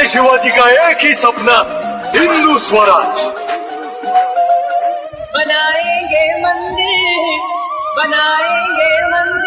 छत्रपति शिवाजी का एक ही सपना हिंदू स्वराज। बनाएँगे मंदिर बनाएँगे मंदिर।